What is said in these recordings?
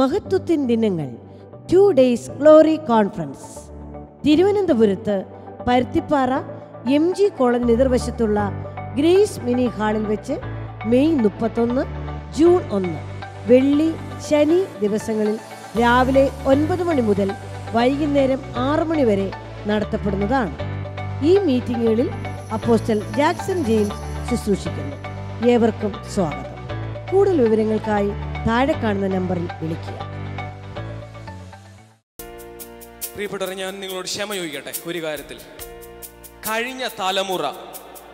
മഹത്വത്തിൻ ദിനങ്ങൾ two days glory conference തിരുവനന്തപുരത്ത് Paruthippara M G കോളേജിന് എതിർവശത്തുള്ള ഗ്രേസ് മിനി ഹാളിൽ വെച്ച് മെയ് മുപ്പത്തൊന്ന് ജൂൺ ഒന്ന്. വെള്ളി ശനി ദിവസങ്ങളിൽ രാവിലെ ഒൻപത് മണി മുതൽ വൈകുന്നേരം ആറു മണി വരെ നടത്തപ്പെടുന്നതാണ്. ഈ മീറ്റിങ്ങുകളിൽ അപ്പോസ്റ്റൽ ജാക്സൺ ജെയിംസ് ശുശ്രൂഷിക്കുന്നു. ഏവർക്കും സ്വാഗതം. കൂടുതൽ വിവരങ്ങൾക്കായി താഴെ കാണുന്ന നമ്പറിൽ വിളിക്കുക. പ്രിയപ്പെട്ടവരെ ഞാൻ നിങ്ങളോട് ക്ഷമ ചോദിക്കട്ടെ. ഒരു കാര്യത്തിൽ. കഴിഞ്ഞ തലമുറ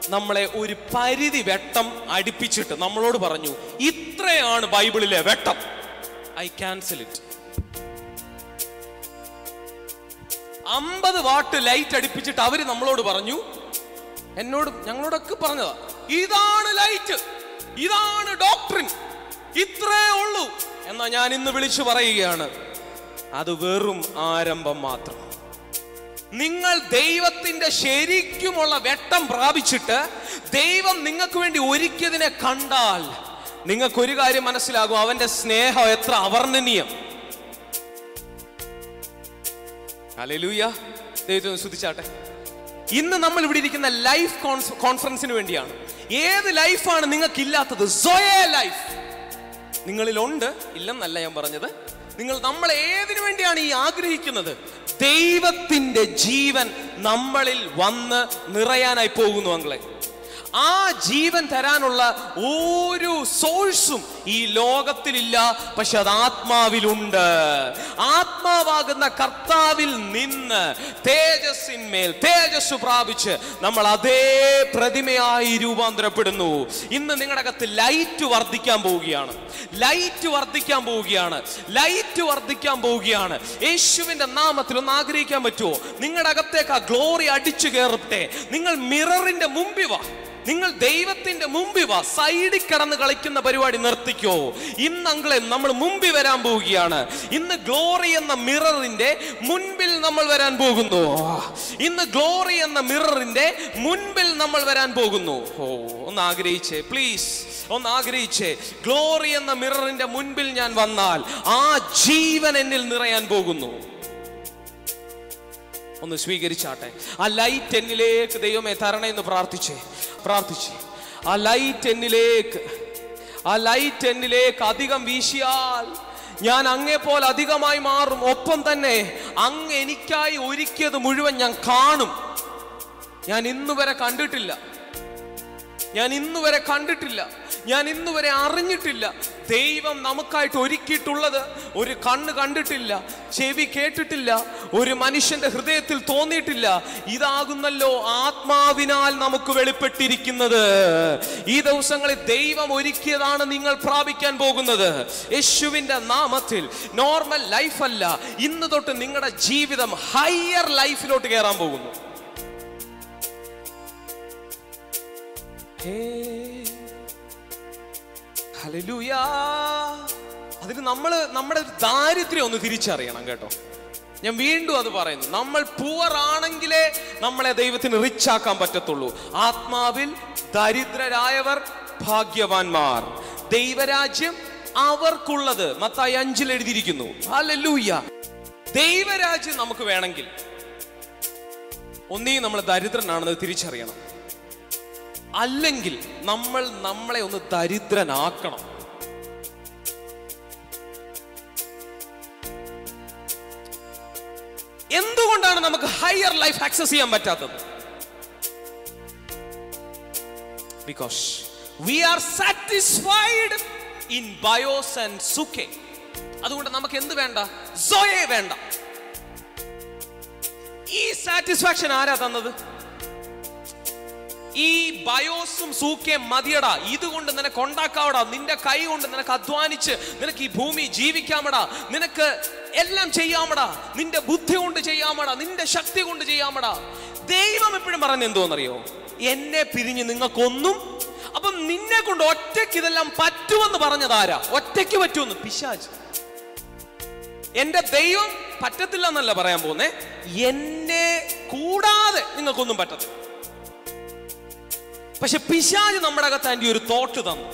നമ്മളെ ഒരു പരിധി വെട്ടം അടുപ്പിച്ചിട്ട് നമ്മളോട് പറഞ്ഞു ഇത്രയാണ് ബൈബിളിലെ വെട്ടം. I cancel it. അമ്പത് വാട്ട് ലൈറ്റ് അടുപ്പിച്ചിട്ട് അവർ നമ്മളോട് പറഞ്ഞു എന്നോട് ഞങ്ങളോടൊക്കെ പറഞ്ഞതാ. ഇതാണ് ലൈറ്റ് ഇതാണ് ഡോക്ടറിൻ ഇത്രേ ഉള്ളൂ എന്നാ ഞാൻ ഇന്ന് വിളിച്ചു പറയുകയാണ്. അത് വെറും ആരംഭം മാത്രം. നിങ്ങൾ ദൈവത്തിന്റെ ശരിക്കുമുള്ള വെട്ടം പ്രാപിച്ചിട്ട് ദൈവം നിങ്ങൾക്ക് വേണ്ടി ഒരുക്കിയതിനെ കണ്ടാൽ നിങ്ങൾക്ക് ഒരു കാര്യം മനസ്സിലാകും അവന്റെ സ്നേഹം എത്ര അവർണനീയം. അലലൂയ ദൈവത്തെ സ്തുതിച്ചാട്ടെ. ഇന്ന് നമ്മൾ ഇവിടെ ഇരിക്കുന്ന ലൈഫ് കോൺഫറൻസിന് വേണ്ടിയാണ്. ഏത് ലൈഫാണ് നിങ്ങൾക്ക് ഇല്ലാത്തത് സോയെ ലൈഫ് നിങ്ങളിലുണ്ട് ഇല്ലെന്നല്ല ഞാൻ പറഞ്ഞത്. നിങ്ങൾ നമ്മൾ ഏതിനു വേണ്ടിയാണ് ഈ ആഗ്രഹിക്കുന്നത്? ദൈവത്തിന്റെ ജീവൻ നമ്മളിൽ വന്ന് നിറയാനായി പോകുന്നു അങ്ങളെ ആ ജീവൻ തരാനുള്ള ഒരു സോഴ്സും ഈ ലോകത്തിലില്ല പക്ഷെ അത് ആത്മാവിലുണ്ട്. ആത്മാവാകുന്ന കർത്താവിൽ നിന്ന് തേജസ്സിന്മേൽ തേജസ് പ്രാപിച്ച് നമ്മൾ അതേ പ്രതിമയായി രൂപാന്തരപ്പെടുന്നു. ഇന്ന് നിങ്ങളുടെ അകത്ത് ലൈറ്റ് വർദ്ധിക്കാൻ പോവുകയാണ്. ലൈറ്റ് വർദ്ധിക്കാൻ പോവുകയാണ്. ലൈറ്റ് വർദ്ധിക്കാൻ പോവുകയാണ്. യേശുവിന്റെ നാമത്തിൽ ഒന്ന് ആഗ്രഹിക്കാൻ പറ്റുമോ നിങ്ങളുടെ അകത്തേക്ക് ആ ഗ്ലോറി അടിച്ചു കയറട്ടെ. നിങ്ങൾ മിററിന്റെ മുമ്പിൽ വാ. നിങ്ങൾ ദൈവത്തിന്റെ മുമ്പിൽ വാ. സൈഡിൽ കടന്ന് കളിക്കുന്ന പരിപാടി നിർത്തിക്കോ. ഇന്ന് അങ്ങളെ നമ്മൾ മുമ്പിൽ വരാൻ പോവുകയാണ്. ഇന്ന് ഗ്ലോറി എന്ന മിററിന്റെ മുൻപിൽ നമ്മൾ വരാൻ പോകുന്നു. ഇന്ന് ഗ്ലോറി എന്ന മിററിന്റെ മുൻപിൽ നമ്മൾ വരാൻ പോകുന്നു. ഓ ഒന്ന് ആഗ്രഹിച്ചേ പ്ലീസ്. ഒന്ന് ആഗ്രഹിച്ചേ. ഗ്ലോറി എന്ന മിററിന്റെ മുൻപിൽ ഞാൻ വന്നാൽ ആ ജീവൻ എന്നിൽ നിറയാൻ പോകുന്നു. ഒന്ന് സ്വീകരിച്ചാട്ടെ. ആ ലൈറ്റ് എന്നിലേക്ക് ദൈവമേ തരണേ എന്ന് പ്രാർത്ഥിച്ചേ. പ്രാർത്ഥിച്ചേ. ആ ലൈറ്റ് എന്നിലേക്ക് ആ ലൈറ്റ് എന്നിലേക്ക് അധികം വീശിയാൽ ഞാൻ അങ്ങേ പോലെ അധികമായി മാറും. ഒപ്പം തന്നെ അങ്ങ് എനിക്കായി ഒരുക്കിയത് മുഴുവൻ ഞാൻ കാണും. ഞാൻ ഇന്നുവരെ കണ്ടിട്ടില്ല. ഞാൻ ഇന്നുവരെ കണ്ടിട്ടില്ല. ഞാൻ ഇന്നു വരെ അറിഞ്ഞിട്ടില്ല. ദൈവം നമുക്കായിട്ട് ഒരുക്കിയിട്ടുള്ളത് ഒരു കണ്ണ് കണ്ടിട്ടില്ല ചെവി കേട്ടിട്ടില്ല ഒരു മനുഷ്യന്റെ ഹൃദയത്തിൽ തോന്നിയിട്ടില്ല. ഇതാകുന്നല്ലോ ആത്മാവിനാൽ നമുക്ക് വെളിപ്പെട്ടിരിക്കുന്നത്. ഈ ദിവസങ്ങളിൽ ദൈവം ഒരുക്കിയതാണ് നിങ്ങൾ പ്രാപിക്കാൻ പോകുന്നത്. യേശുവിന്റെ നാമത്തിൽ നോർമൽ ലൈഫ് അല്ല ഇന്ന് തൊട്ട് നിങ്ങളുടെ ജീവിതം ഹയർ ലൈഫിലോട്ട് കയറാൻ പോകുന്നു. ഹല്ലേലൂയാ. അതിന് നമ്മൾ നമ്മുടെ ദാരിദ്ര്യം ഒന്ന് തിരിച്ചറിയണം കേട്ടോ. ഞാൻ വീണ്ടും അത് പറയുന്നു. നമ്മൾ പൂവർ ആണെങ്കിലേ നമ്മളെ ദൈവത്തിന് റിച്ച് ആക്കാൻ പറ്റത്തുള്ളൂ. ആത്മാവിൽ ദരിദ്രരായവർ ഭാഗ്യവാന്മാർ. ദൈവരാജ്യം അവർക്കുള്ളത്. മത്തായി അഞ്ചിൽ എഴുതിയിരിക്കുന്നു. ഹല്ലേലൂയ. ദൈവരാജ്യം നമുക്ക് വേണമെങ്കിൽ ഒന്നേ നമ്മൾ ദരിദ്രനാണെന്ന് തിരിച്ചറിയണം. അല്ലെങ്കിൽ നമ്മൾ നമ്മളെ ഒന്ന് ദരിദ്രനാക്കണം. എന്തുകൊണ്ടാണ് നമുക്ക് ഹയർ ലൈഫ് ആക്സസ് ചെയ്യാൻ പറ്റാത്തത്? Because we are satisfied in bios and സുഖെ അതുകൊണ്ട് നമുക്ക് എന്ത് വേണ്ട? സോയെ വേണ്ട. ഈ സാറ്റിസ്ഫാക്ഷൻ ആരാ തന്നത്? ഈ ബയോസും സൂക്കേം മതിയടാ. ഇതുകൊണ്ട് നിനക്ക് ഉണ്ടാക്കാവടാ. നിന്റെ കൈ കൊണ്ട് നിനക്ക് അധ്വാനിച്ച് നിനക്ക് ഈ ഭൂമി ജീവിക്കാമടാ. നിനക്ക് എല്ലാം ചെയ്യാമടാ. നിന്റെ ബുദ്ധി കൊണ്ട് ചെയ്യാമടാ. നിന്റെ ശക്തി കൊണ്ട് ചെയ്യാമടാ. ദൈവം എപ്പോഴും പറഞ്ഞ എന്തോന്നറിയോ? എന്നെ പിരിഞ്ഞ് നിങ്ങൾക്കൊന്നും അപ്പം നിന്നെ കൊണ്ട് ഒറ്റയ്ക്ക് ഇതെല്ലാം പറ്റുമെന്ന് പറഞ്ഞതാരാ? ഒറ്റയ്ക്ക് പറ്റുമെന്ന്? പിശാജ്. എന്റെ ദൈവം പറ്റത്തില്ല എന്നല്ല പറയാൻ പോകുന്നേ. എന്നെ കൂടാതെ നിങ്ങൾക്കൊന്നും പറ്റത്തില്ല. പക്ഷെ പിശാജ് നമ്മുടെ അകത്ത് അതിന്റെ ഒരു തോട്ട് തന്നു.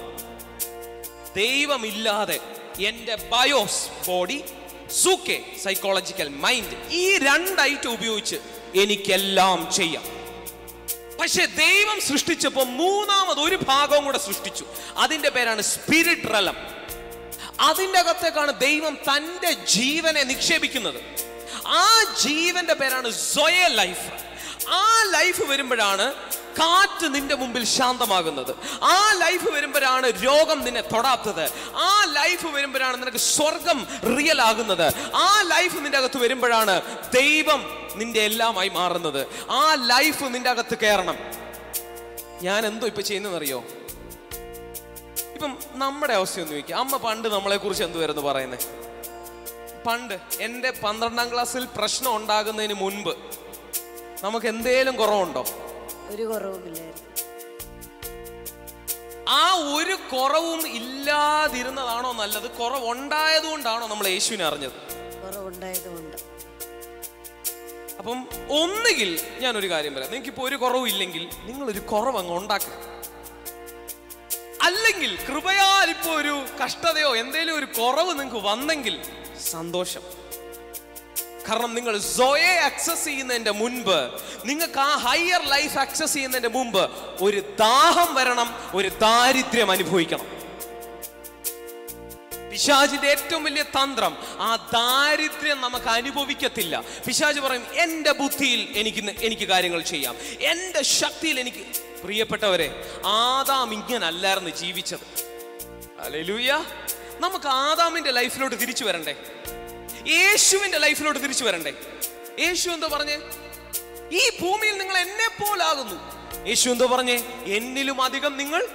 ദൈവമില്ലാതെ എന്റെ bios body psyche psychological mind ഈ രണ്ടൈറ്റം ഉപയോഗിച്ച് എനിക്കെല്ലാം ചെയ്യാം. പക്ഷെ ദൈവം സൃഷ്ടിച്ചപ്പോൾ മൂന്നാമത് ഒരു ഭാഗവും കൂടെ സൃഷ്ടിച്ചു. അതിന്റെ പേരാണ് സ്പിരിറ്റ് റലം അതിന്റെ അകത്തേക്കാണ് ദൈവം തന്റെ ജീവനെ നിക്ഷേപിക്കുന്നത്. ആ ജീവന്റെ പേരാണ് സൊയ ലൈഫ് ആ ലൈഫ് വരുമ്പോഴാണ് കാറ്റ് നിന്റെ മുമ്പിൽ ശാന്തമാകുന്നത്. ആ ലൈഫ് വരുമ്പോഴാണ് രോഗം നിന്നെ തൊടാത്തത്. ആ ലൈഫ് വരുമ്പോഴാണ് നിനക്ക് സ്വർഗം റിയൽ ആകുന്നത്. ആ ലൈഫ് നിന്റെ അകത്ത് വരുമ്പോഴാണ് ദൈവം നിന്റെ എല്ലാമായി മാറുന്നത്. ആ ലൈഫ് നിന്റെ അകത്ത് കയറണം. ഞാൻ എന്തോ ഇപ്പൊ ചെയ്യുന്നതെന്നറിയോ? ഇപ്പം നമ്മുടെ അവസ്ഥ ഒന്ന് ചോദിക്കുക അമ്മ പണ്ട് നമ്മളെ കുറിച്ച് എന്തുവായിരുന്നു പറയുന്നത് പണ്ട് എന്റെ പന്ത്രണ്ടാം ക്ലാസ്സിൽ പ്രശ്നം ഉണ്ടാകുന്നതിന് മുൻപ് നമുക്ക് എന്തേലും കുറവുണ്ടോ? ഒരു കുറവുമില്ലായിരുന്നു ആ ഒരു കുറവും ഇല്ലാതിരുന്നതാണോ നല്ലത്? കുറവുണ്ടായത് കൊണ്ടാണോ നമ്മൾ യേശുവിനെ അറിഞ്ഞത്? കുറവുണ്ടായതുകൊണ്ട്. അപ്പം ഒന്നുകിൽ ഞാൻ ഒരു കാര്യം പറയാം. നിങ്ങൾക്ക് ഇപ്പോൾ ഒരു കുറവും ഇല്ലെങ്കിൽ നിങ്ങൾ ഒരു കുറവ് അങ്ങ് ഉണ്ടാക്കുക. അല്ലെങ്കിൽ കൃപയാൽ ഇപ്പോ ഒരു കഷ്ടതയോ എന്തെങ്കിലും ഒരു കുറവ് നിങ്ങൾക്ക് വന്നെങ്കിൽ സന്തോഷം. കാരണം നിങ്ങൾ സോയെ ആക്സസ് ചെയ്യുന്നതിന്റെ മുൻപ് നിങ്ങൾക്ക് ആ ഹയർ ലൈഫ് ആക്സസ് ചെയ്യുന്നതിന്റെ മുമ്പ് ഒരു ദാഹം വരണം ഒരു ദാരിദ്ര്യം അനുഭവിക്കണം. പിശാജിന്റെ ഏറ്റവും വലിയ തന്ത്രം ആ ദാരിദ്ര്യം നമുക്ക് അനുഭവിക്കത്തില്ല. പിശാജ് പറയും എന്റെ ബുദ്ധിയിൽ എനിക്ക് എനിക്ക് കാര്യങ്ങൾ ചെയ്യാം. എന്റെ ശക്തിയിൽ എനിക്ക് പ്രിയപ്പെട്ടവരെ ആദാം ഇങ്ങനല്ലായിരുന്നു ജീവിച്ചത്. അല്ലേലൂയ നമുക്ക് ആദാമിന്റെ ലൈഫിലോട്ട് തിരിച്ചു വരണ്ടേ? യേശുവിന്റെ ലൈഫിലോട്ട് തിരിച്ചു വരണ്ടേ? യേശു എന്തോ പറഞ്ഞേ? ഈ ഭൂമിയിൽ നിങ്ങൾ എന്നെ പോലാകുന്നു. യേശു എന്തോ പറഞ്ഞേ? എന്നിലും അധികം നിങ്ങൾ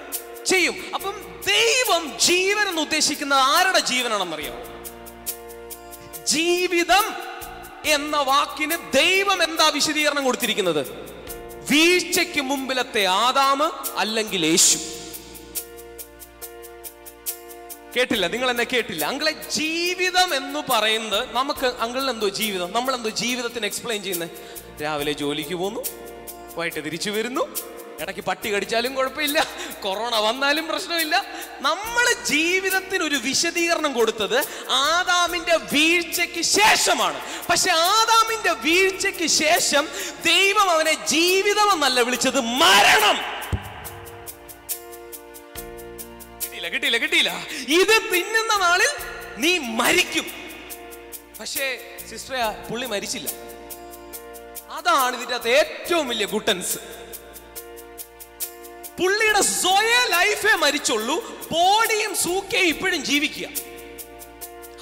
ചെയ്യും. അപ്പം ദൈവം ജീവൻ എന്ന് ഉദ്ദേശിക്കുന്നത് ആരുടെ ജീവനാണെന്നറിയാം ജീവിതം എന്ന വാക്കിന് ദൈവം എന്താ വിശദീകരണം കൊടുത്തിരിക്കുന്നത്? വീഴ്ചയ്ക്ക് മുമ്പിലത്തെ ആദാമ് അല്ലെങ്കിൽ യേശു. കേട്ടില്ല നിങ്ങൾ എന്നെ കേട്ടില്ല. അങ്കിളെ ജീവിതം എന്ന് പറയുന്നത് നമുക്ക് അങ്കിളിന് എന്തോ ജീവിതം നമ്മൾ എന്തോ ജീവിതത്തിന് എക്സ്പ്ലെയിൻ ചെയ്യുന്നത് രാവിലെ ജോലിക്ക് പോന്നു വൈകിട്ട് തിരിച്ചു വരുന്നു. ഇടയ്ക്ക് പട്ടി കടിച്ചാലും കുഴപ്പമില്ല കൊറോണ വന്നാലും പ്രശ്നമില്ല. നമ്മൾ ജീവിതത്തിന് ഒരു വിശദീകരണം കൊടുത്തത് ആദാമിന്റെ വീഴ്ചയ്ക്ക് ശേഷമാണ്. പക്ഷെ ആദാമിന്റെ വീഴ്ചയ്ക്ക് ശേഷം ദൈവം അവനെ ജീവിതമെന്നല്ല വിളിച്ചത് മരണം. കിട്ടിയില്ല കിട്ടിയില്ല കിട്ടിയില്ല. ഇത് തിന്നുന്ന നാളിൽ നീ മരിക്കും. പക്ഷേ സിസ്റ്ററെ പുള്ളി മരിച്ചില്ല. അതാണ് ഇതിന്റെ അകത്ത് ഏറ്റവും വലിയ ഗുട്ടൻസ്. പുള്ളിയുടെ സ്വയ ലൈഫേ മരിച്ചുള്ളൂ ബോഡിയും സൂക്കയും ഇപ്പോഴും ജീവിക്കുക.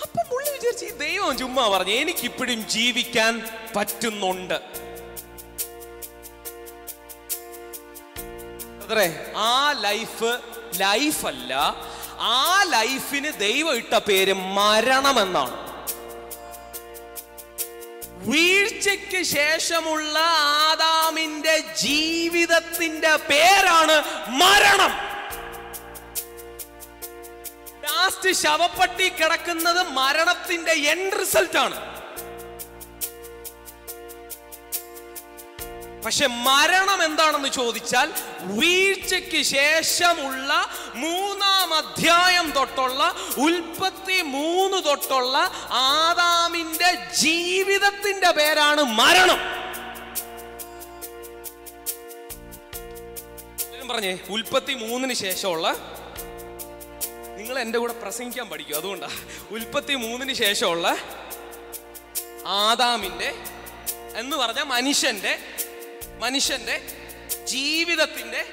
അപ്പൊ പുള്ളി വിചാരിച്ചു ഈ ദൈവം ചുമ്മാ പറഞ്ഞു എനിക്ക് ഇപ്പോഴും ജീവിക്കാൻ പറ്റുന്നുണ്ട്. ആ ലൈഫ് ലൈഫല്ല. ആ ലൈഫിന് ദൈവം ഇട്ട പേര് മരണമെന്നാണ്. വീഴ്ചയ്ക്ക് ശേഷമുള്ള ആദാമിന്റെ ജീവിതത്തിന്റെ പേരാണ് മരണം. ലാസ്റ്റ് ശവപ്പെട്ടി കിടക്കുന്നത് മരണത്തിന്റെ എൻഡ് റിസൾട്ടാണ് ആണ്. പക്ഷെ മരണം എന്താണെന്ന് ചോദിച്ചാൽ വീഴ്ചയ്ക്ക് ശേഷമുള്ള മൂന്നാം അധ്യായം തൊട്ടുള്ള ഉൽപ്പത്തി മൂന്ന് തൊട്ടുള്ള ആദാമിന്റെ ജീവിതത്തിന്റെ പേരാണ് മരണം. പറഞ്ഞേ ഉൽപ്പത്തി മൂന്നിന് ശേഷമുള്ള നിങ്ങൾ എന്റെ കൂടെ പ്രസംഗിക്കാൻ പഠിക്കും. അതുകൊണ്ടാ. ഉൽപ്പത്തി മൂന്നിന് ശേഷമുള്ള ആദാമിന്റെ എന്ന് പറഞ്ഞ മനുഷ്യന്റെ മനുഷ്യന്റെ ജീവിതത്തിന്റെ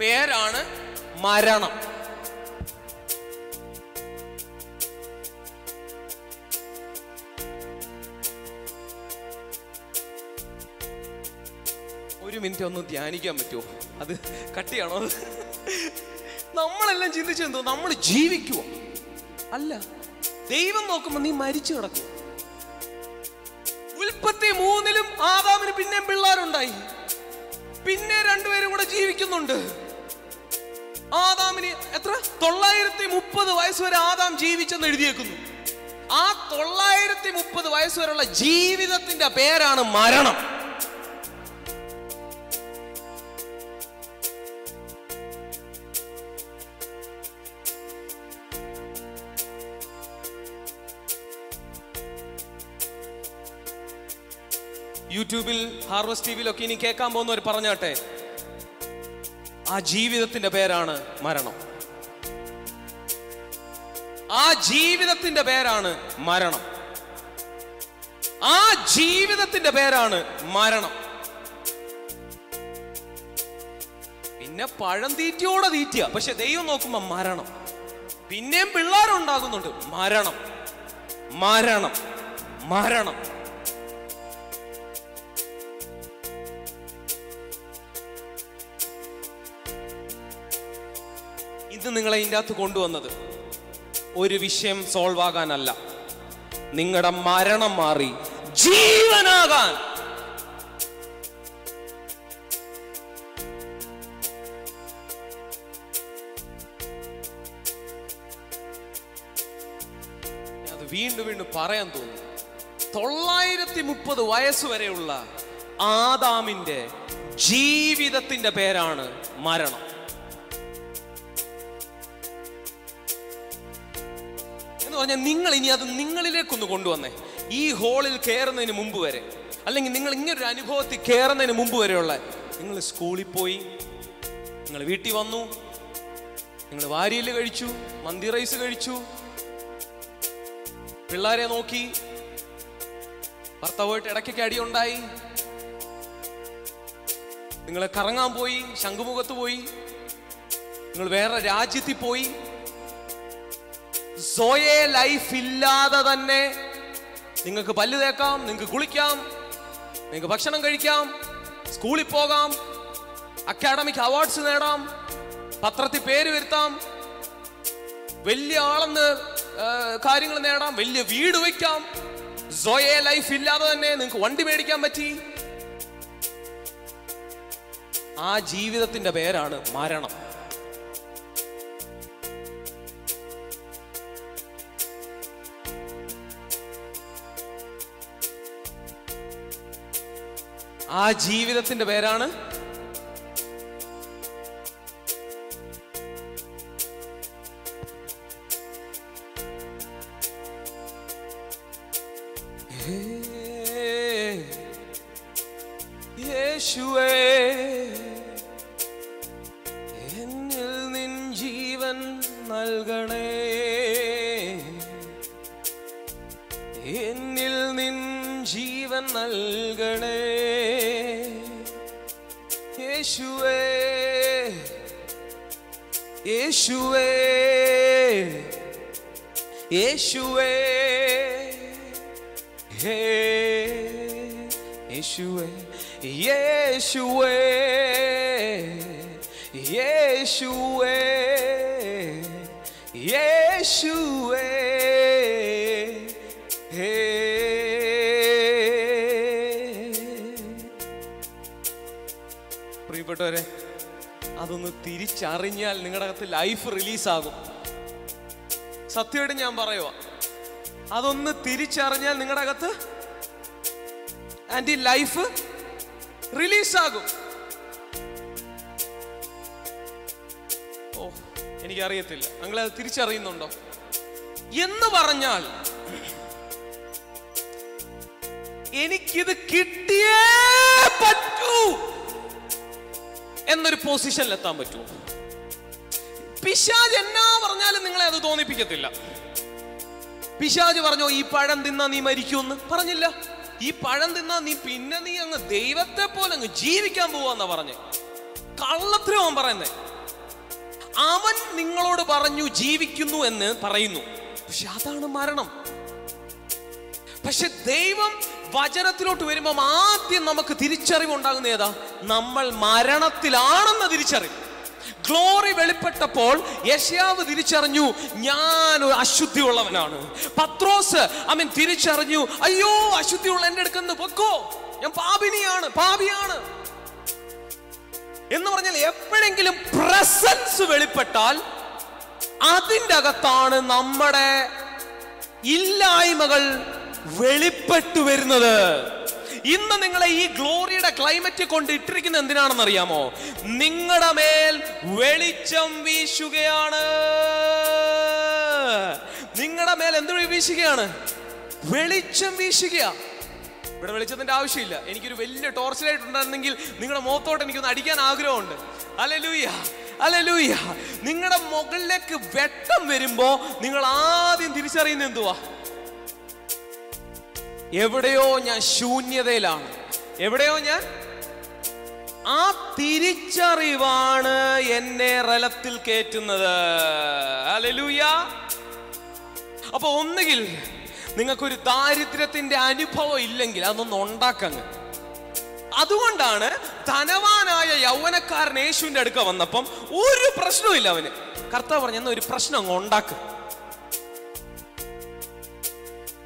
പേരാണ് മരണം. ഒരു മിനിറ്റ് ഒന്ന് ധ്യാനിക്കാൻ പറ്റുമോ അത് കട്ടിയാണോ? നമ്മളെല്ലാം ചിന്തിച്ചെന്തോ? നമ്മൾ ജീവിക്കുവോ? അല്ല. ദൈവം നോക്കുമ്പോ നീ മരിച്ചു കിടക്കും ഉൽപ്പത്തി മൂന്നിലും ആദാമിന് പിന്നെയും പിള്ളേരുണ്ടായി. പിന്നെ രണ്ടുപേരും കൂടെ ജീവിക്കുന്നുണ്ട്. ആദാമിന് എത്ര? തൊള്ളായിരത്തി മുപ്പത് വയസ്സ് വരെ ആദാം ജീവിച്ചെന്ന് എഴുതിയേക്കുന്നു. ആ തൊള്ളായിരത്തി മുപ്പത് വയസ്സ് വരെയുള്ള ജീവിതത്തിന്റെ പേരാണ് മരണം. യൂട്യൂബിൽ ഹാർവസ്റ്റ് ടി വിയിലൊക്കെ ഇനി കേൾക്കാൻ പോകുന്നവർ പറഞ്ഞാട്ടെ ആ ജീവിതത്തിന്റെ പേരാണ് മരണം. ആ ജീവിതത്തിന്റെ പേരാണ് മരണം. ആ ജീവിതത്തിന്റെ പേരാണ് മരണം. പിന്നെ പഴം തീറ്റിയോടെ തീറ്റിയ പക്ഷെ ദൈവം നോക്കുമ്പോ മരണം. പിന്നെയും പിള്ളേരുണ്ടാകുന്നുണ്ട്. മരണം. മരണം. മരണം. ഇത് നിങ്ങളെ ഇതിന്റെ അകത്ത് കൊണ്ടുവന്നത്. ഒരു വിഷയം സോൾവ് ആകാനല്ല. നിങ്ങളുടെ മരണം മാറി ജീവനാകാൻ. അത് വീണ്ടും വീണ്ടും പറയാൻ തോന്നുന്നു. തൊള്ളായിരത്തി മുപ്പത് വയസ്സ് വരെയുള്ള ആദാമിന്റെ ജീവിതത്തിന്റെ പേരാണ് മരണം. എന്ന് പറഞ്ഞാൽ നിങ്ങൾ ഇനി അത് നിങ്ങളിലേക്കൊന്ന് കൊണ്ടുവന്നേ. ഈ ഹോളിൽ കയറുന്നതിന് മുമ്പ് വരെ. അല്ലെങ്കിൽ നിങ്ങൾ ഇങ്ങനൊരു അനുഭവത്തിൽ കയറുന്നതിന് മുമ്പ് വരെയുള്ള. നിങ്ങൾ സ്കൂളിൽ പോയി നിങ്ങൾ വീട്ടിൽ വന്നു നിങ്ങൾ വാരിയൽ കഴിച്ചു മന്തി റൈസ് കഴിച്ചു പിള്ളേരെ നോക്കി ഭർത്താവായിട്ട് ഇടയ്ക്കൊക്കെ അടിയുണ്ടായി. നിങ്ങൾ കറങ്ങാൻ പോയി ശംഖുമുഖത്ത് പോയി. നിങ്ങൾ വേറെ രാജ്യത്തിൽ പോയി. സോയെ ലൈഫ് ഇല്ലാതെ തന്നെ നിങ്ങൾക്ക് പല്ല് തേക്കാം നിങ്ങൾക്ക് കുളിക്കാം നിങ്ങൾക്ക് ഭക്ഷണം കഴിക്കാം സ്കൂളിൽ പോകാം അക്കാഡമിക് അവാർഡ്സ് നേടാം പത്രത്തിൽ പേര് വരുത്താം വലിയ ആളെന്ന് കാര്യങ്ങൾ നേടാം വലിയ വീട് വയ്ക്കാം. സോയെ ലൈഫ് ഇല്ലാതെ തന്നെ നിങ്ങൾക്ക് വണ്ടി മേടിക്കാൻ പറ്റി. ആ ജീവിതത്തിന്റെ പേരാണ് മരണം. ആ ജീവിതത്തിന്റെ പേരാണ് യേശുവേ ഹേ യേശുവേ യേശുവേ യേശുവേ യേശുവേ ഹേ. പ്രിയപ്പെട്ടവരെ അതൊന്ന് തിരിച്ചറിഞ്ഞാൽ നിങ്ങളുടെ അകത്ത് ലൈഫ് റിലീസാകും സത്യമായിട്ട് ഞാൻ പറയുക അതൊന്ന് തിരിച്ചറിഞ്ഞാൽ നിങ്ങളുടെ അകത്ത് ആൻഡ് ഈ ലൈഫ് റിലീസാകും. ഓ എനിക്കറിയത്തില്ല. നിങ്ങളെ അത് തിരിച്ചറിയുന്നുണ്ടോ? എന്ന് പറഞ്ഞാൽ എനിക്കിത് കിട്ടിയേ പറ്റൂ. എന്നൊരു പൊസിഷനിൽ എത്താൻ പറ്റുമോ? പിശാജ് എന്നാ പറഞ്ഞാലും നിങ്ങളെ അത് തോന്നിപ്പിക്കത്തില്ല. പിശാജ് പറഞ്ഞോ ഈ പഴം തിന്നാ നീ മരിക്കുമെന്ന്? പറഞ്ഞില്ല. ഈ പഴം തിന്നാ നീ പിന്നെ നീ അങ്ങ് ദൈവത്തെ പോലെ അങ്ങ് ജീവിക്കാൻ പോവാന്നാ പറഞ്ഞേ. കള്ളത്തിനും അവൻ പറയുന്നേ. അവൻ നിങ്ങളോട് പറഞ്ഞു ജീവിക്കുന്നു എന്ന് പറയുന്നു. പക്ഷെ അതാണ് മരണം. പക്ഷെ ദൈവം വചനത്തിലോട്ട് വരുമ്പോൾ ആദ്യം നമുക്ക് തിരിച്ചറിവ് ഉണ്ടാകുന്ന ഏതാ? നമ്മൾ മരണത്തിലാണെന്ന് തിരിച്ചറിവ്. ഗ്ലോറി വെളിപ്പെട്ടപ്പോൾ യശയാവ് തിരിച്ചറിഞ്ഞു ഞാൻ ഒരു അശുദ്ധിയുള്ളവനാണ്. പത്രോസ് അവൻ തിരിച്ചറിഞ്ഞു അയ്യോ അശുദ്ധിയുള്ള എന്റെ അടുക്കുന്നു പൊക്കോ. ഞാൻ പാപിനിയാണ് പാപിയാണ്. എന്ന് പറഞ്ഞാൽ എപ്പോഴെങ്കിലും പ്രസൻസ് വെളിപ്പെട്ടാൽ അതിന്റെ അകത്താണ് നമ്മുടെ ഇല്ലായ്മകൾ വെളിപ്പെട്ടു വരുന്നത്. ഇന്ന് നിങ്ങളെ ഈ ഗ്ലോറിയുടെ ക്ലൈമറ്റ് കൊണ്ട് ഇട്ടിരിക്കുന്ന എന്തിനാണെന്ന് അറിയാമോ? നിങ്ങളുടെ മേൽ വെളിച്ചം വീശുകയാണ്. നിങ്ങളുടെ മേൽ എന്ത് വീശുകയാണ്? വെളിച്ചം വീശുകയാണ് ഇവിടെ വെളിച്ചത്തിന്റെ ആവശ്യമില്ല. എനിക്കൊരു വലിയ ടോർച്ച് ലൈറ്റ് ഉണ്ടായിരുന്നെങ്കിൽ നിങ്ങളുടെ മുഖത്തോട്ട് എനിക്കൊന്ന് അടിക്കാൻ ആഗ്രഹമുണ്ട്. അലലൂയ അലലൂയ നിങ്ങളുടെ മുകളിലേക്ക് വെട്ടം വരുമ്പോ നിങ്ങൾ ആദ്യം തിരിച്ചറിയുന്ന എന്തുവാ? എവിടെയോ ഞാൻ ശൂന്യതയിലാണ്. എവിടെയോ ഞാൻ? ആ തിരിച്ചറിവാണ് എന്നെ റലത്തിൽ കയറ്റുന്നത്. അപ്പൊ ഒന്നുകിൽ നിങ്ങൾക്കൊരു ദാരിദ്ര്യത്തിന്റെ അനുഭവം ഇല്ലെങ്കിൽ അതൊന്നും ഉണ്ടാക്കങ്ങ്. അതുകൊണ്ടാണ് ധനവാനായ യൗവനക്കാരൻ യേശുവിന്റെ അടുക്ക വന്നപ്പം ഒരു പ്രശ്നവും ഇല്ല അവന്. കർത്താവ് പറഞ്ഞ "എന്നാ ഒരു പ്രശ്നം അങ്ങ് ഉണ്ടാക്ക്.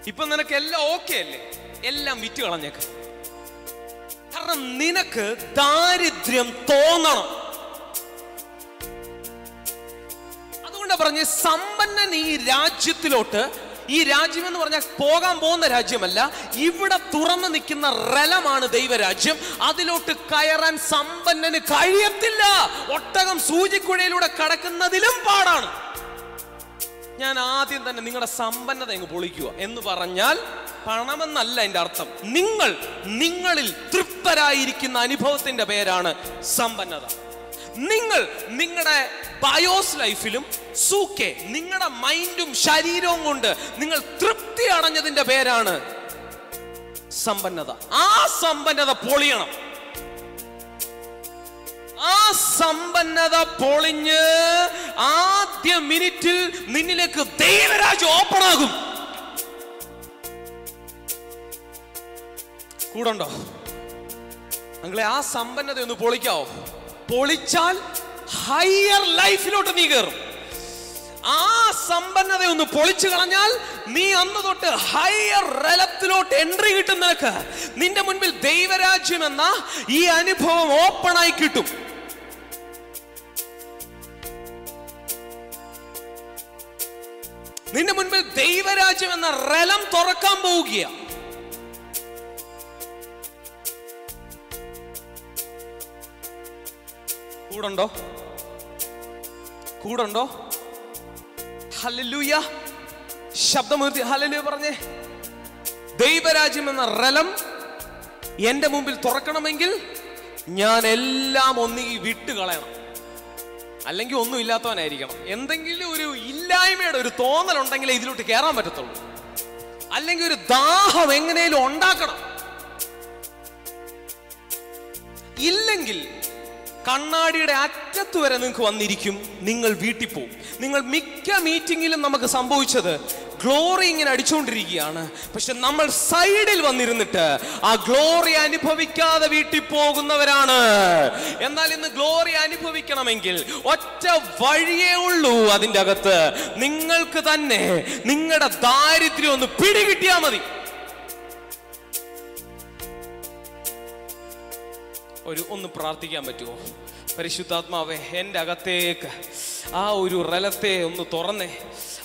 ഇപ്പൊ നിനക്ക് എല്ലാം ഓക്കെ അല്ലേ? എല്ലാം വിറ്റ് കളഞ്ഞേക്ക്. കാരണം നിനക്ക് ദാരിദ്ര്യം തോന്നണം. അതുകൊണ്ടാ പറഞ്ഞ് സമ്പന്നൻ ഈ രാജ്യത്തിലോട്ട് ഈ രാജ്യം എന്ന് പറഞ്ഞാൽ പോകാൻ പോകുന്ന രാജ്യമല്ല ഇവിടെ തുറന്നു നിൽക്കുന്ന റലമാണ് ദൈവരാജ്യം. അതിലോട്ട് കയറാൻ സമ്പന്നന് കഴിയത്തില്ല. ഒട്ടകം സൂചിക്കുഴയിലൂടെ കടക്കുന്നതിലും പാടാണ്. ഞാൻ ആദ്യം തന്നെ നിങ്ങളുടെ സമ്പന്നത എങ്ങ് പൊളിക്കുക. എന്ന് പറഞ്ഞാൽ പണമെന്നല്ല എന്റെ അർത്ഥം. നിങ്ങൾ നിങ്ങളിൽ തൃപ്തരായിരിക്കുന്ന അനുഭവത്തിന്റെ പേരാണ് സമ്പന്നത. നിങ്ങൾ നിങ്ങളുടെ ബയോസ് ലൈഫിലും സൂക്കെ നിങ്ങളുടെ മൈൻഡും ശരീരവും കൊണ്ട് നിങ്ങൾ തൃപ്തി അടഞ്ഞതിന്റെ പേരാണ് സമ്പന്നത. ആ സമ്പന്നത പൊളിയണം. ആ സമ്പന്നത പൊളിഞ്ഞ് ആദ്യ മിനിറ്റിൽ നിന്നിലേക്ക് ദൈവരാജ് ഓപ്പൺ ആകും. കൂടണ്ടോ? നിങ്ങളെ ആ സമ്പന്നത ഒന്ന് പൊളിക്കാവോ? പൊളിച്ചാൽ ഹയർ ലൈഫിലോട്ട് നീ കയറും ആ സമ്പന്നത ഒന്ന് പൊളിച്ചു കളഞ്ഞാൽ നീ അന്ന് തൊട്ട് ഹയർ റലത്തിലോട്ട് എൻട്രി കിട്ടും നിന്റെ മുൻപിൽ ദൈവരാജ്യം എന്ന ഈ അനുഭവം ഓപ്പൺ ആയി കിട്ടും. നിന്റെ മുൻപിൽ ദൈവരാജ്യം എന്ന റലം തുറക്കാൻ പോവുകയാണ് കൂടുണ്ടോ? കൂടുണ്ടോ? ഹലലൂയ ശബ്ദമുയർത്തി ഹലലൂയ പറഞ്ഞേ. ദൈവരാജ്യം എന്ന റലം എന്റെ മുമ്പിൽ തുറക്കണമെങ്കിൽ ഞാൻ എല്ലാം ഒന്നുകി വിട്ടുകളയണം. അല്ലെങ്കിൽ ഒന്നും ഇല്ലാത്തവനായിരിക്കണം. എന്തെങ്കിലും ഒരു ഇല്ലായ്മയുടെ ഒരു തോന്നൽ ഉണ്ടെങ്കിലേ ഇതിലോട്ട് കയറാൻ പറ്റത്തുള്ളൂ. അല്ലെങ്കിൽ ഒരു ദാഹം എങ്ങനെയും ഉണ്ടാക്കണം. ഇല്ലെങ്കിൽ കണ്ണാടിയുടെ അറ്റത്ത് വരെ നിങ്ങൾക്ക് വന്നിരിക്കും നിങ്ങൾ വീട്ടിൽ പോകും. നിങ്ങൾ മിക്ക മീറ്റിങ്ങിലും നമുക്ക് സംഭവിച്ചത് ഗ്ലോറി ഇങ്ങനെ അടിച്ചുകൊണ്ടിരിക്കുകയാണ്. പക്ഷെ നമ്മൾ സൈഡിൽ വന്നിരുന്നിട്ട് ആ ഗ്ലോറി അനുഭവിക്കാതെ വീട്ടിൽ പോകുന്നവരാണ്. എന്നാൽ ഇന്ന് ഗ്ലോറി അനുഭവിക്കണമെങ്കിൽ ഒറ്റ വഴിയേ ഉള്ളൂ അതിന്റെ അകത്ത്. നിങ്ങൾക്ക് തന്നെ നിങ്ങളുടെ ദാരിദ്ര്യം ഒന്ന് പിടികിട്ടിയാൽ മതി. ഒരു ഒന്ന് പ്രാർത്ഥിക്കാൻ പറ്റുമോ? പരിശുദ്ധാത്മാവേ എന്റെ അകത്തേക്ക് ആ ഒരു റലത്തെ ഒന്ന് തുറന്നേ.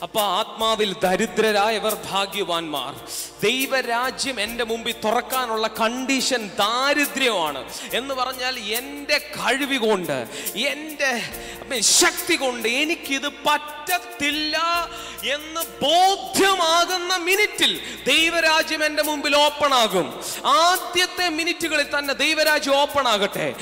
അപ്പൊ ആത്മാവിൽ ദരിദ്രരായവർ ഭാഗ്യവാന്മാർ. ദൈവരാജ്യം എന്റെ മുമ്പിൽ തുറക്കാനുള്ള കണ്ടീഷൻ ദാരിദ്ര്യമാണ്. എന്ന് പറഞ്ഞാൽ എന്റെ കഴിവ് കൊണ്ട് എന്റെ ശക്തി കൊണ്ട് എനിക്കിത് പറ്റത്തില്ല എന്ന് ബോധ്യമാകുന്ന മിനിറ്റിൽ ദൈവരാജ്യം എന്റെ മുമ്പിൽ ഓപ്പൺ ആകും. ആദ്യത്തെ മിനിറ്റുകളിൽ തന്നെ ദൈവരാജ്യം ഓപ്പൺ ആകട്ടെ.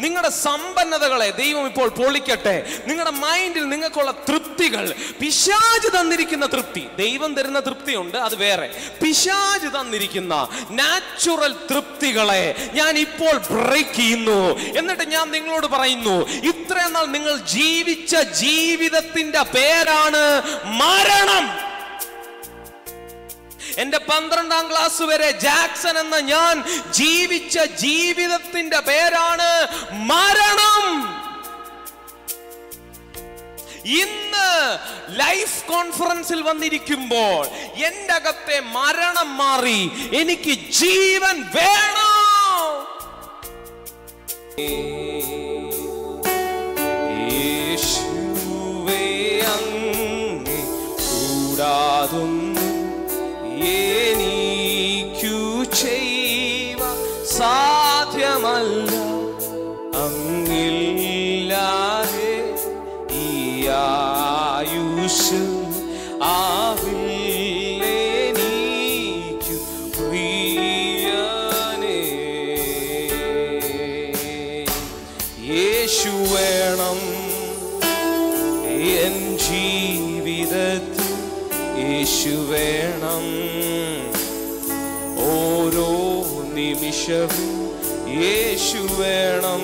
നിങ്ങളുടെ സമ്പന്നതകളെ ദൈവം ഇപ്പോൾ പൊളിക്കട്ടെ. നിങ്ങളുടെ മൈൻഡിൽ നിങ്ങൾക്കുള്ള തൃപ്തികൾ. പിശാജ് തന്നിരിക്കുന്ന തൃപ്തി. ദൈവം തരുന്ന തൃപ്തിയുണ്ട് അത് വേറെ. പിശാജ് തന്നിരിക്കുന്ന നാച്ചുറൽ തൃപ്തികളെ ഞാൻ ഇപ്പോൾ ബ്രേക്ക് ചെയ്യുന്നു. എന്നിട്ട് ഞാൻ നിങ്ങളോട് പറയുന്നു ഇത്രയും നാൾ നിങ്ങൾ ജീവിച്ച ജീവിതത്തിന്റെ പേരാണ് മരണം. എന്റെ പന്ത്രണ്ടാം ക്ലാസ് വരെ ജാക്സൺ എന്ന ഞാൻ ജീവിച്ച ജീവിതത്തിന്റെ പേരാണ് മരണം. ഇന്ന് ലൈഫ് കോൺഫറൻസിൽ വന്നിരിക്കുമ്പോൾ എന്റെ അകത്തെ മരണം മാറി എനിക്ക് ജീവൻ വേണം. കൂടാതൊന്നും എനിക്കു നിമിഷവും യേശു വേണം.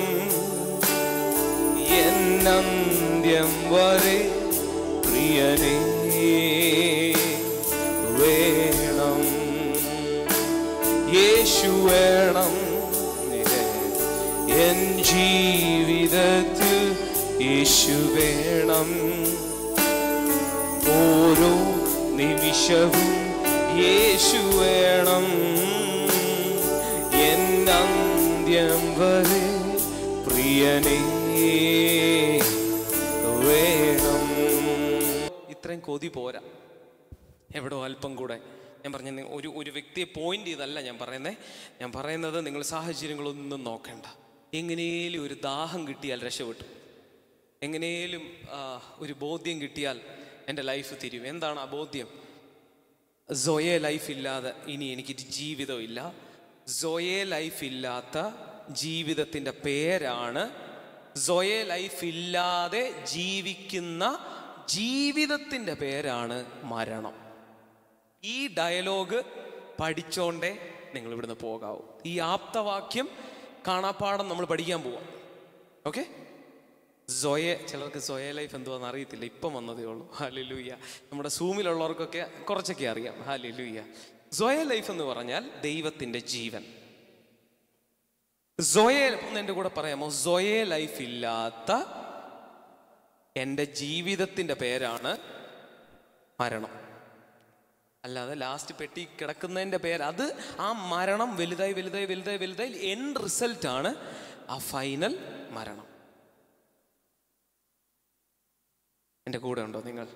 എന്നന്ത്യം വരെ പ്രിയനേ വേണം. യേശു വേണം എൻ ജീവിതത്തിൽ യേശു വേണം. ഓരോ നിമിഷവും യേശു വേണം. വരെ പ്രിയനേ വേണം. ഇത്രയും കൊതി പോരാ. എവിടോ അല്പം കൂടെ. ഞാൻ പറഞ്ഞ ഒരു ഒരു വ്യക്തിയെ പോയിന്റ് ചെയ്തല്ല ഞാൻ പറയുന്നത് ഞാൻ പറയുന്നത് നിങ്ങൾ സാഹചര്യങ്ങളൊന്നും നോക്കണ്ട. എങ്ങനെയും ഒരു ദാഹം കിട്ടിയാൽ രക്ഷപ്പെട്ടു. എങ്ങനെയും ഒരു ബോധ്യം കിട്ടിയാൽ എന്റെ ലൈഫ് തിരിയും. എന്താണ് ആ ബോധ്യം? സൊയെ ലൈഫ് ഇല്ലാതെ ഇനി എനിക്ക് ജീവിതമില്ല സൊയെ ലൈഫ് ഇല്ലാത്ത ജീവിതത്തിന്റെ പേരാണ് സ്വയ ലൈഫ് ഇല്ലാതെ ജീവിക്കുന്ന ജീവിതത്തിന്റെ പേരാണ് മരണം. ഈ ഡയലോഗ് പഠിച്ചോണ്ടേ നിങ്ങൾ ഇവിടുന്ന് പോകാവൂ. ഈ ആപ്തവാക്യം കാണാപ്പാടം നമ്മൾ പഠിക്കാൻ പോവാം. ഓക്കെ സ്വയ ചിലർക്ക് സൊയ ലൈഫ് എന്തുവാന്ന് അറിയത്തില്ല. ഇപ്പം വന്നതേ ഉള്ളൂ. ഹാലിലൂയ്യ നമ്മുടെ സൂമിലുള്ളവർക്കൊക്കെ കുറച്ചൊക്കെ അറിയാം. ഹാലിലൂയ്യ സൊയ ലൈഫ് എന്ന് പറഞ്ഞാൽ ദൈവത്തിന്റെ ജീവൻ. സൊയെ ഒന്ന് എന്റെ കൂടെ പറയാമോ? സോയെ ലൈഫ് ഇല്ലാത്ത എന്റെ ജീവിതത്തിന്റെ പേരാണ് മരണം. അല്ലാതെ ലാസ്റ്റ് പെട്ടി കിടക്കുന്നതിന്റെ പേര് അത് ആ മരണം വലുതായി വലുതായി വലുതായി വലുതായി എൻഡ് റിസൾട്ടാണ് ആ ഫൈനൽ മരണം. എന്റെ കൂടെ ഉണ്ടോ നിങ്ങൾ?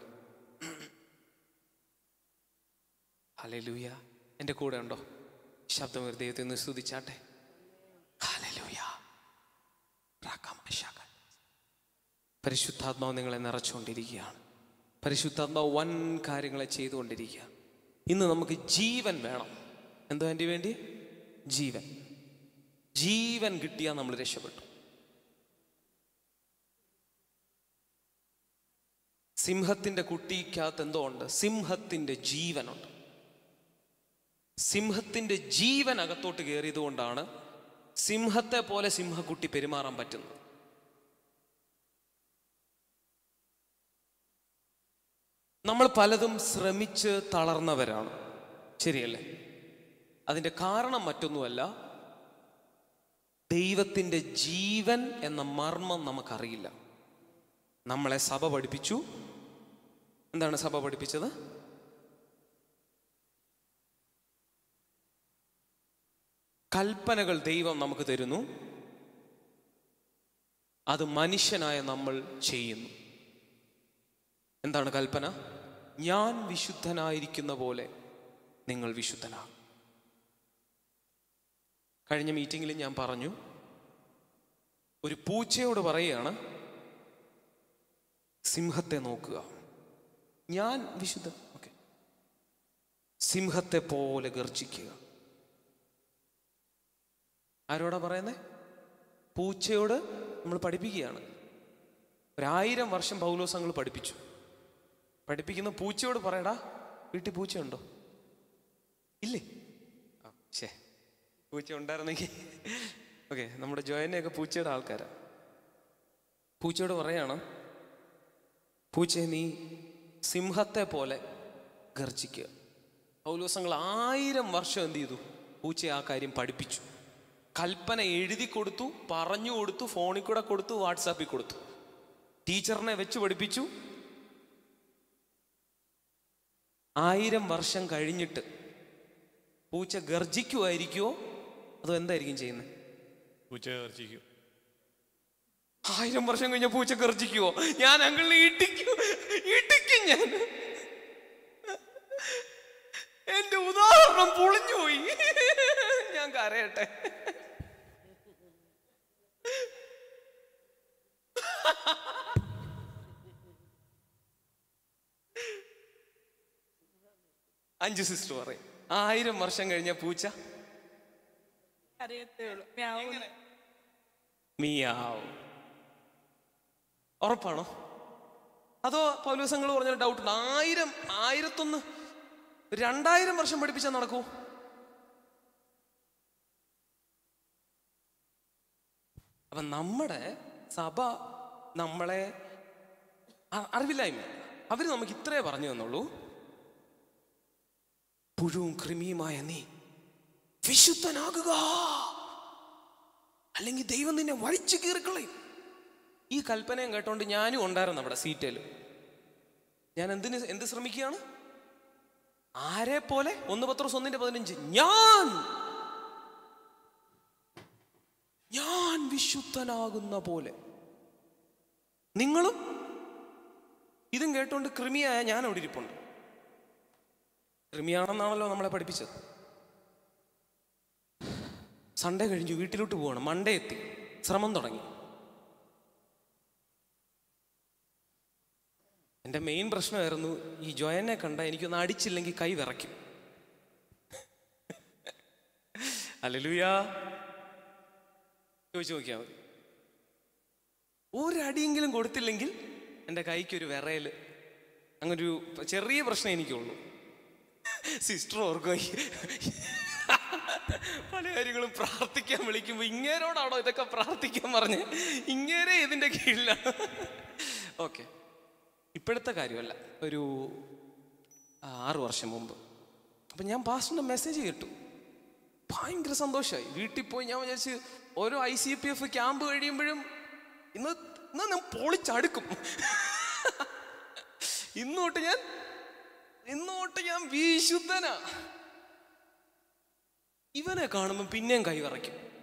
ഹലലൂയ എന്റെ കൂടെ ഉണ്ടോ? ശബ്ദം ഒരു ദൈവത്തെ ഒന്ന് സ്തുതിച്ചാട്ടെ. പരിശുദ്ധാത്മാവ് നിങ്ങളെ നിറച്ചുകൊണ്ടിരിക്കുകയാണ്. പരിശുദ്ധാത്മാവ് വൻ കാര്യങ്ങളെ ചെയ്തുകൊണ്ടിരിക്കുക ഇന്ന് നമുക്ക് ജീവൻ വേണം. എന്തോ എന്റെ വേണ്ടി? ജീവൻ. ജീവൻ കിട്ടിയാൽ നമ്മൾ രക്ഷപ്പെട്ടു. സിംഹത്തിന്റെ കുട്ടിക്കകത്ത് എന്തോ ഉണ്ട്? സിംഹത്തിന്റെ ജീവനുണ്ട്. സിംഹത്തിന്റെ ജീവൻ അകത്തോട്ട് കയറിയതുകൊണ്ടാണ് സിംഹത്തെ പോലെ സിംഹക്കുട്ടി പെരുമാറാൻ പറ്റുന്നത്. നമ്മൾ പലതും ശ്രമിച്ച് തളർന്നവരാണ്. ശരിയല്ലേ? അതിന്റെ കാരണം മറ്റൊന്നുമല്ല ദൈവത്തിന്റെ ജീവൻ എന്ന മർമ്മം നമുക്കറിയില്ല. നമ്മളെ സഭ പഠിപ്പിച്ചു. എന്താണ് സഭ പഠിപ്പിച്ചത്? കൽപ്പനകൾ ദൈവം നമുക്ക് തരുന്നു. അത് മനുഷ്യനായ നമ്മൾ ചെയ്യുന്നു. എന്താണ് കൽപ്പന? ഞാൻ വിശുദ്ധനായിരിക്കുന്ന പോലെ നിങ്ങൾ വിശുദ്ധനാ. കഴിഞ്ഞ മീറ്റിങ്ങിൽ ഞാൻ പറഞ്ഞു ഒരു പൂച്ചയോട് പറയുകയാണ് സിംഹത്തെ നോക്കുക. ഞാൻ വിശുദ്ധ ഓക്കെ. സിംഹത്തെ പോലെ ഗർജിക്കുക ആരോടാ പറയുന്നേ? പൂച്ചയോട് നമ്മൾ പഠിപ്പിക്കുകയാണ്. ഒരായിരം വർഷം പൗലോസങ്ങൾ പഠിപ്പിച്ചു. പഠിപ്പിക്കുന്ന. പൂച്ചയോട് പറയടാ വീട്ടിൽ പൂച്ചയുണ്ടോ? ഇല്ലേ? ആ ശേ പൂച്ച ഉണ്ടായിരുന്നെങ്കിൽ. ഓക്കെ നമ്മുടെ ജോയനെയൊക്കെ പൂച്ചയുടെ ആൾക്കാരാ. പൂച്ചയോട് പറയാണ് പൂച്ച നീ സിംഹത്തെ പോലെ ഗർജിക്കുക. പൗലോസങ്ങൾ ആയിരം വർഷം എന്ത് ചെയ്തു? പൂച്ചയെ ആ കാര്യം പഠിപ്പിച്ചു. കൽപ്പന എഴുതി കൊടുത്തു പറഞ്ഞു കൊടുത്തു ഫോണിൽ കൂടെ കൊടുത്തു വാട്സാപ്പിൽ കൊടുത്തു. ടീച്ചറിനെ വെച്ച് പഠിപ്പിച്ചു ആയിരം വർഷം കഴിഞ്ഞിട്ട് പൂച്ച ഗർജിക്കുമായിരിക്കുമോ അതോ എന്തായിരിക്കും ചെയ്യുന്നത്? പൂച്ച ഗർജിക്കും. ആയിരം വർഷം കഴിഞ്ഞ പൂച്ച ഗർജിക്കുമോ ഞാൻ അങ്കിളിനെ ഇടിക്കും. ഇടിക്കും ഞാൻ. എന്റെ ഉദാഹരണം പൊളിഞ്ഞുപോയി. ഞാൻ കരയട്ടെ. അഞ്ചു സിസ്റ്റർ പറയും. ആയിരം വർഷം കഴിഞ്ഞ പൂച്ച? അറിയത്തേ ഉള്ളൂ. മ്യാവ്. മിയാവ്. ഉറപ്പാണോ? അതോ പൗലോസങ്ങൾ പറഞ്ഞ ഡൗട്ട് ഉണ്ട്? ആയിരം ആയിരത്തൊന്ന് രണ്ടായിരം വർഷം പഠിപ്പിച്ചാൽ നടക്കൂ? അപ്പൊ നമ്മുടെ സഭ നമ്മളെ അറിവില്ലായ്മ. അവർ നമുക്ക് ഇത്രേ പറഞ്ഞു തന്നുള്ളൂ. പുഴുവും കൃമിയുമായ നീ. വിശുദ്ധനാകുക. അല്ലെങ്കിൽ ദൈവം നിന്നെ വഴിച്ചു കീറിക്കളയും. ഈ കൽപ്പനയും കേട്ടോണ്ട് ഞാനും ഉണ്ടായിരുന്നു അവിടെ സീറ്റേൽ ഞാൻ എന്തിന് എന്ത് ശ്രമിക്കുകയാണ്? ആരെ പോലെ? ഒന്ന് പത്രോസ് ഒന്നിന്റെ പതിനഞ്ച്. ഞാൻ! ഞാൻ വിശുദ്ധനാകുന്ന പോലെ. നിങ്ങളും? ഇതും കേട്ടോണ്ട് കൃമിയായ ഞാൻ അവിടെ ഇരിപ്പുണ്ട്. കൃമിയാണെന്നാണല്ലോ നമ്മളെ പഠിപ്പിച്ചത്. സൺഡേ കഴിഞ്ഞു വീട്ടിലോട്ട് പോവാണ്. മൺഡേ എത്തി. ശ്രമം തുടങ്ങി. എന്റെ മെയിൻ പ്രശ്നമായിരുന്നു ഈ ജോയനെ കണ്ട എനിക്കൊന്ന് അടിച്ചില്ലെങ്കിൽ കൈ വിറയ്ക്കും. അല്ലലുയാ. ചോദിച്ചു നോക്കിയാൽ മതി. ഒരടിയെങ്കിലും കൊടുത്തില്ലെങ്കിൽ എന്റെ കൈക്കൊരു വിറയൽ അങ്ങനൊരു ചെറിയ പ്രശ്നം എനിക്കുള്ളൂ. സിസ്റ്റർ ഓർക്കും പല കാര്യങ്ങളും പ്രാർത്ഥിക്കാൻ വിളിക്കുമ്പോൾ ഇങ്ങേരോടാണോ ഇതൊക്കെ പ്രാർത്ഥിക്കാൻ പറഞ്ഞ്? ഇങ്ങേരെ ഇതിന്റെ കീഴിലാണ്. ഓക്കെ ഇപ്പോഴത്തെ കാര്യമല്ല. ഒരു ആറു വർഷം മുമ്പ്. അപ്പം ഞാൻ പാസ്റ്ററിന്റെ മെസ്സേജ് കേട്ടു. ഭയങ്കര സന്തോഷമായി വീട്ടിൽ പോയി ഞാൻ വിചാരിച്ച് ഓരോ I C P F camp കഴിയുമ്പോഴും ഇന്ന് ഇന്ന് ഞാൻ പൊളിച്ചടുക്കും. ഇന്നോട്ട് ഞാൻ ഇന്നോട്ട് ഞാൻ വിശുദ്ധനാ. ഇവനെ കാണുമ്പോൾ പിന്നെയും കൈ വിറയ്ക്കും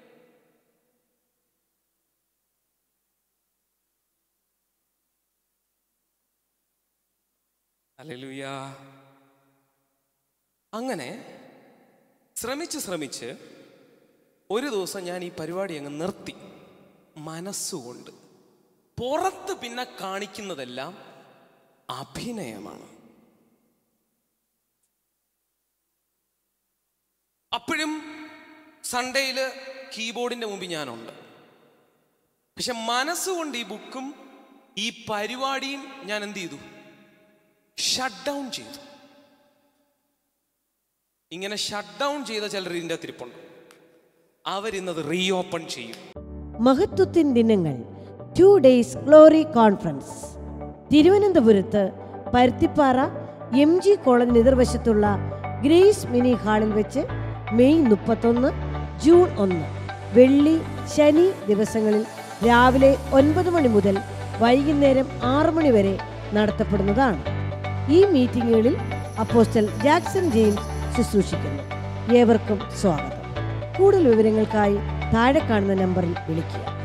അല്ലേലൂയാ അങ്ങനെ ശ്രമിച്ച് ശ്രമിച്ച് ഒരു ദിവസം ഞാൻ ഈ പരിപാടി അങ്ങ് നിർത്തി. മനസ്സുകൊണ്ട്. പുറത്ത് പിന്നെ കാണിക്കുന്നതെല്ലാം അഭിനയമാണ്. അപ്പോഴും സൺഡേയിൽ കീബോർഡിന്റെ മുമ്പിൽ ഞാനുണ്ട്. പക്ഷെ മനസ്സുകൊണ്ട് ഈ ബുക്കും ഈ പരിപാടിയും ഞാൻ എന്ത് ചെയ്തു? ഷട്ട് ഡൗൺ ചെയ്തു. ഇങ്ങനെ ഷട്ട് ഡൗൺ ചെയ്ത ചിലർ ഇതിന്റെ തിരിപ്പുണ്ട് അവരിന്നത് റീഓപ്പൺ ചെയ്യും. മഹത്വത്തിൻ ദിനങ്ങൾ ടു ഡേയ്സ് ഗ്ലോറി കോൺഫറൻസ് തിരുവനന്തപുരത്ത് പരുത്തിപ്പാറ എം ജി കോളേജ് എതിർവശത്തുള്ള ഗ്രേസ് മിനി ഹാളിൽ വെച്ച് മെയ് മുപ്പത്തൊന്ന് ജൂൺ ഒന്ന്. വെള്ളി ശനി ദിവസങ്ങളിൽ രാവിലെ ഒൻപത് മണി മുതൽ വൈകുന്നേരം ആറ് മണി വരെ നടത്തപ്പെടുന്നതാണ്. ഈ മീറ്റിങ്ങുകളിൽ അപ്പോസ്റ്റൽ ജാക്സൺ ജെയിംസ് ശുശ്രൂഷിക്കുന്നു. ഏവർക്കും സ്വാഗതം. കൂടുതൽ വിവരങ്ങൾക്കായി താഴെ കാണുന്ന നമ്പറിൽ വിളിക്കുക.